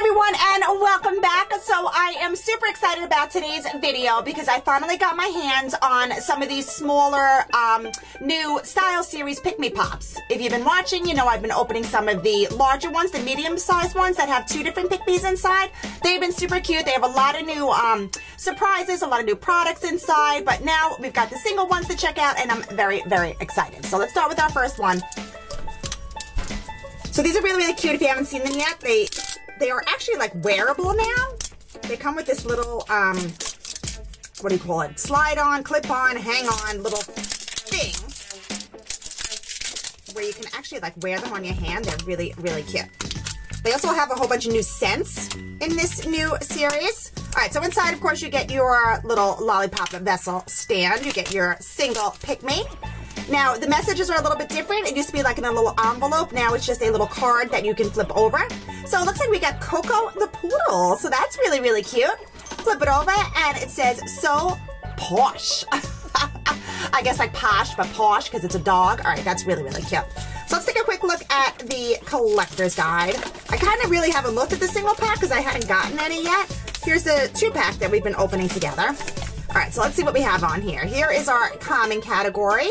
everyone and welcome back. So I am super excited about today's video because I finally got my hands on some of these smaller um, new Style Series Pikmi Pops. If you've been watching, you know I've been opening some of the larger ones, the medium sized ones that have two different Pikmi's inside. They've been super cute. They have a lot of new um, surprises, a lot of new products inside, but now we've got the single ones to check out and I'm very, very excited. So let's start with our first one. So these are really, really cute if you haven't seen them yet. They they are actually like wearable now. They come with this little, um, what do you call it? Slide on, clip on, hang on little thing where you can actually like wear them on your hand. They're really, really cute. They also have a whole bunch of new scents in this new series. All right, so inside, of course, you get your little lollipop vessel stand. You get your single Pikmi. Now, the messages are a little bit different. It used to be like in a little envelope. Now it's just a little card that you can flip over. So it looks like we got Coco the Poodle. So that's really, really cute. Flip it over and it says, so posh. I guess like posh, but posh because it's a dog. All right, that's really, really cute. So let's take a quick look at the collector's guide. I kind of really haven't looked at the single pack because I hadn't gotten any yet. Here's the two pack that we've been opening together. All right, so let's see what we have on here. Here is our common category.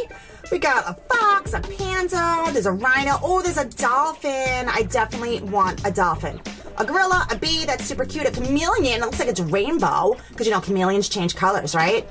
We got a fox, a panda, there's a rhino. Oh, there's a dolphin. I definitely want a dolphin. A gorilla, a bee, that's super cute. A chameleon, it looks like it's rainbow, because you know chameleons change colors, right?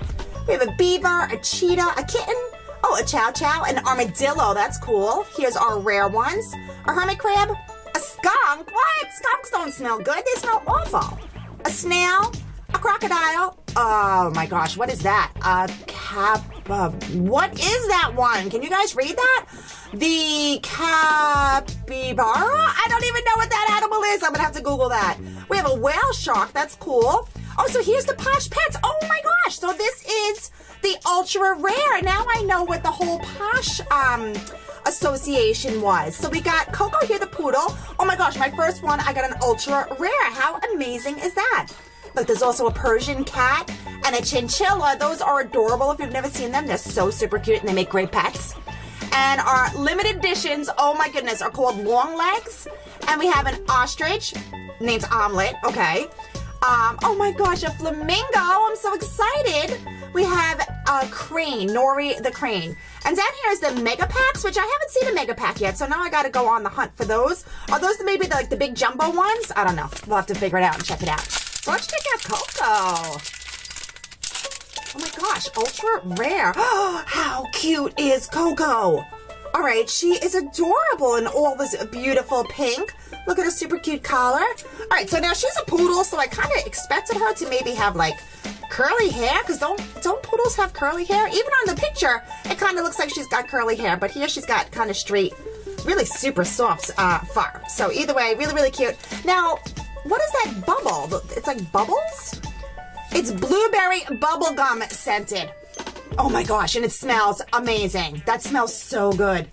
We have a beaver, a cheetah, a kitten, oh, a chow chow, an armadillo, that's cool. Here's our rare ones. A hermit crab, a skunk, what? Skunks don't smell good, they smell awful. A snail, a crocodile, oh my gosh, what is that? A cap, uh, what is that one? Can you guys read that? The capybara? I don't even know what that animal is. I'm gonna have to Google that. We have a whale shark. That's cool. Oh, so here's the Posh Pets. Oh my gosh. So this is the ultra rare. Now I know what the whole Posh um, association was. So we got Coco here, the poodle. Oh my gosh, my first one, I got an ultra rare. How amazing is that? But there's also a Persian cat and a chinchilla. Those are adorable if you've never seen them. They're so super cute and they make great pets. And our limited editions, oh my goodness, are called long legs. And we have an ostrich, named Omelet, okay. Um, oh my gosh, a flamingo, I'm so excited. We have a crane, Nori the crane. And down here is the mega packs, which I haven't seen a mega pack yet, so now I gotta go on the hunt for those. Are those maybe the, like the big jumbo ones? I don't know. We'll have to figure it out and check it out. So let's check out Coco. Oh gosh, ultra rare. How cute is Coco? All right, she is adorable in all this beautiful pink. Look at her super cute collar. All right, so now she's a poodle, so I kind of expected her to maybe have like curly hair, because don't don't poodles have curly hair? Even on the picture, it kind of looks like she's got curly hair, but here she's got kind of straight, really super soft uh, fur. So either way, really, really cute. Now, what is that bubble? It's like bubbles? It's blueberry bubblegum scented. Oh my gosh, and it smells amazing. That smells so good.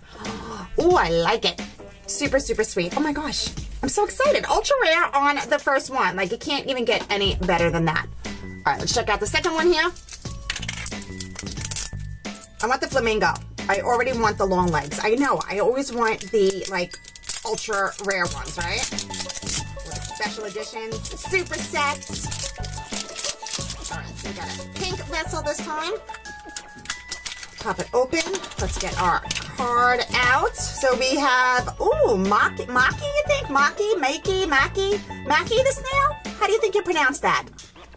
Oh, I like it. Super, super sweet. Oh my gosh, I'm so excited. Ultra rare on the first one. Like, you can't even get any better than that. All right, let's check out the second one here. I want the flamingo. I already want the long legs. I know, I always want the, like, ultra rare ones, right? Special editions, super sets. We got a pink vessel this time. Pop it open. Let's get our card out. So we have, ooh, Maki, Maki, you think? Maki, Maki, Maki, Maki the snail? How do you think you pronounce that?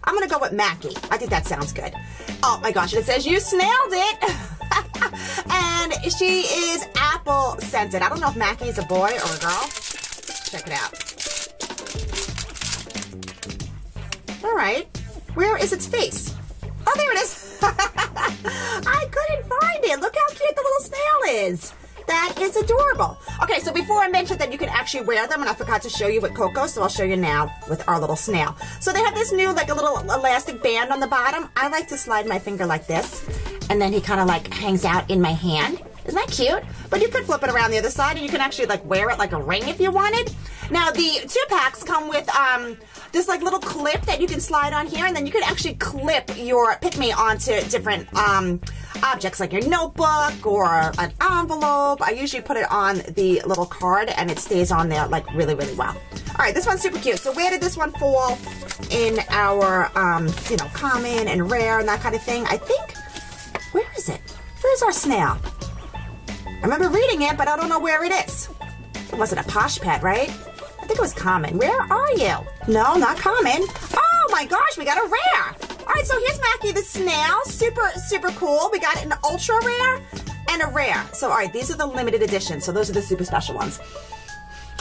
I'm gonna go with Mackie. I think that sounds good. Oh my gosh, it says you snailed it. and she is apple scented. I don't know if Mackie is a boy or a girl. Check it out. All right. Where is its face? Oh, there it is. I couldn't find it. Look how cute the little snail is. That is adorable. Okay, so before I mentioned that you can actually wear them, and I forgot to show you with Coco, so I'll show you now with our little snail. So they have this new, like a little elastic band on the bottom. I like to slide my finger like this, and then he kind of like hangs out in my hand. Isn't that cute? But you could flip it around the other side, and you can actually like wear it like a ring if you wanted. Now the two packs come with um, this like little clip that you can slide on here, and then you can actually clip your Pikmi onto different um, objects like your notebook or an envelope. I usually put it on the little card, and it stays on there like really, really well. All right, this one's super cute. So where did this one fall in our, um, you know, common and rare and that kind of thing? I think, where is it? Where's our snail? I remember reading it, but I don't know where it is. It wasn't a posh pet, right? I think it was common. Where are you? No, not common. Oh my gosh, we got a rare. All right, so here's Mackie the snail. Super, super cool. We got an ultra rare and a rare. So, all right, these are the limited editions. So those are the super special ones.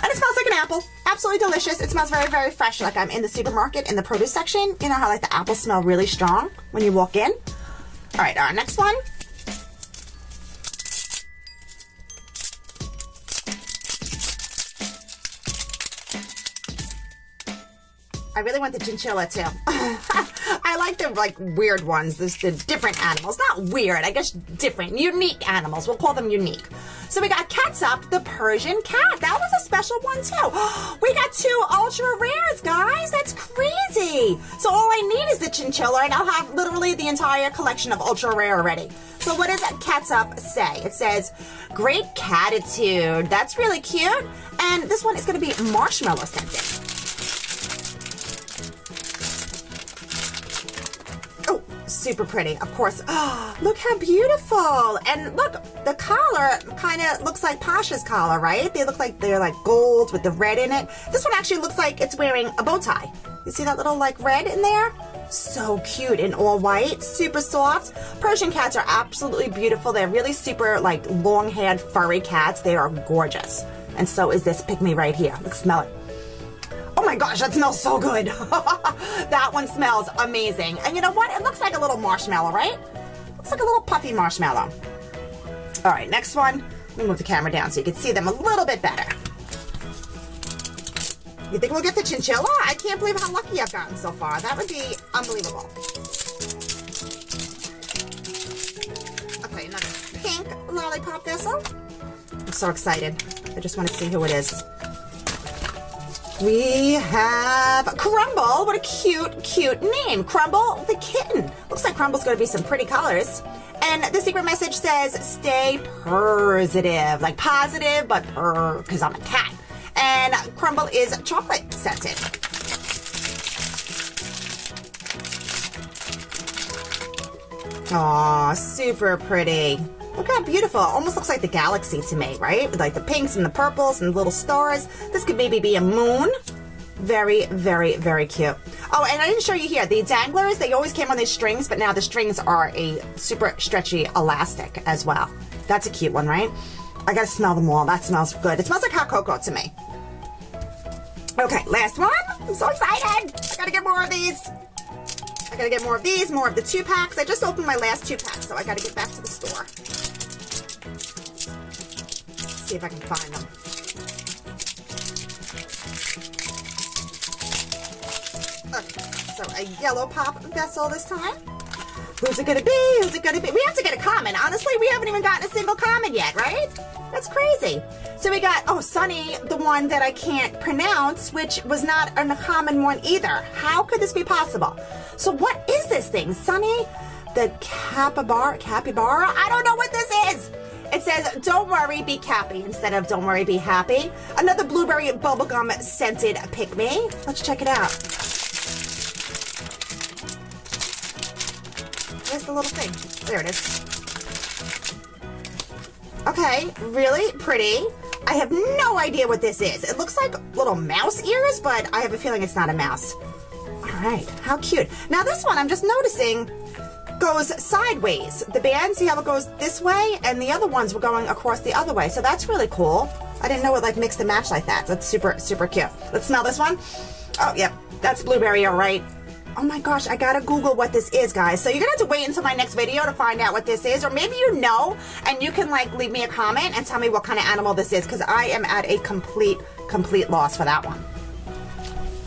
And it smells like an apple. Absolutely delicious. It smells very, very fresh. Like I'm in the supermarket in the produce section. You know how like the apples smell really strong when you walk in? All right, our next one. I really want the chinchilla too. I like the like weird ones, the, the different animals. Not weird, I guess different, unique animals. We'll call them unique. So we got Catsup, the Persian cat. That was a special one too. We got two ultra rares, guys. That's crazy. So all I need is the chinchilla, and I'll have literally the entire collection of ultra rare already. So what does Catsup say? It says, great catitude. That's really cute. And this one is going to be marshmallow scented. Super pretty, of course. Oh, look how beautiful. And look, the collar kind of looks like Pasha's collar, right? They look like they're like gold with the red in it. This one actually looks like it's wearing a bow tie. You see that little like red in there? So cute in all white, super soft. Persian cats are absolutely beautiful. They're really super like long-haired furry cats. They are gorgeous. And so is this Pikmi right here. Let's smell it. Oh my gosh, that smells so good. that one smells amazing. And you know what? It looks like a little marshmallow, right? Looks like a little puffy marshmallow. All right, next one. Let me move the camera down so you can see them a little bit better. You think we'll get the chinchilla? I can't believe how lucky I've gotten so far. That would be unbelievable. Okay, another pink lollipop vessel. I'm so excited. I just want to see who it is. We have Crumble. What a cute, cute name. Crumble the kitten. Looks like Crumble's going to be some pretty colors. And the secret message says, stay positive. Like positive, but purr, because I'm a cat. And Crumble is chocolate scented. Aw, super pretty. How beautiful. Almost looks like the galaxy to me, right? With like the pinks and the purples and little stars. This could maybe be a moon. Very, very, very cute. Oh, and I didn't show you here. The danglers, they always came on these strings, but now the strings are a super stretchy elastic as well. That's a cute one, right? I gotta smell them all. That smells good. It smells like hot cocoa to me. Okay, last one. I'm so excited. I gotta get more of these. I gotta get more of these, more of the two packs. I just opened my last two packs, so I gotta get back to the store see if I can find them. Okay, so a yellow pop vessel this time. Who's it gonna be? Who's it gonna be? We have to get a comment. Honestly, we haven't even gotten a single comment yet, right? That's crazy. So we got, oh, Sunny, the one that I can't pronounce, which was not a common one either. How could this be possible? So what is this thing? Sunny, the capybara, capybara? I don't know what this is. It says, don't worry, be cappy instead of don't worry, be happy. Another blueberry bubblegum scented Pikmi. Let's check it out. Where's the little thing? There it is. Okay, really pretty. I have no idea what this is. It looks like little mouse ears, but I have a feeling it's not a mouse. All right, how cute. Now this one, I'm just noticing goes sideways. The band, see how it goes this way? And the other ones were going across the other way. So that's really cool. I didn't know it like mixed and matched like that. That's super, super cute. Let's smell this one. Oh, yep. That's blueberry, all right. Oh my gosh, I gotta Google what this is, guys. So you're gonna have to wait until my next video to find out what this is. Or maybe you know, and you can like leave me a comment and tell me what kind of animal this is, because I am at a complete, complete loss for that one.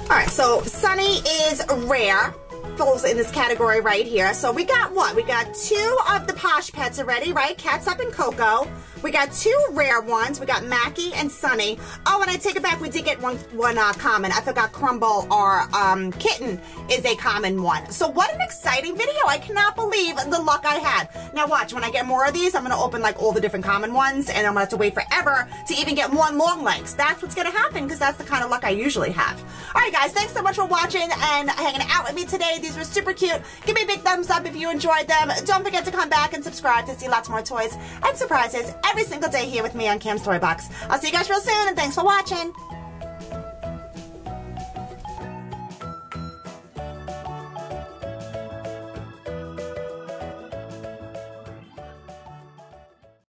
All right, so Sunny is rare falls in this category right here. So we got what? We got two of the Posh Pets already, right? Catsup and Coco. We got two rare ones. We got Mackie and Sunny. Oh, and I take it back. We did get one one uh, common. I forgot Crumble or um, Kitten is a common one. So what an exciting video. I cannot believe the luck I had. Now watch, when I get more of these, I'm going to open like all the different common ones and I'm going to have to wait forever to even get one long legs. That's what's going to happen because that's the kind of luck I usually have. All right, guys, thanks so much for watching and hanging out with me today. These were super cute. Give me a big thumbs up if you enjoyed them. Don't forget to come back and subscribe to see lots more toys and surprises every single day here with me on Cam's Toy Box. I'll see you guys real soon and thanks for watching.